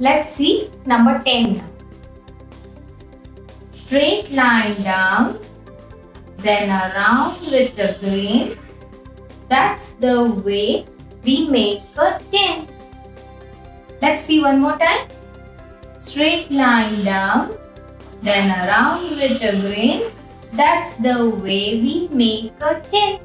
Let's see number 10. Straight line down, then around with the green. That's the way we make a 10. Let's see one more time. Straight line down, then around with the green. That's the way we make a 10.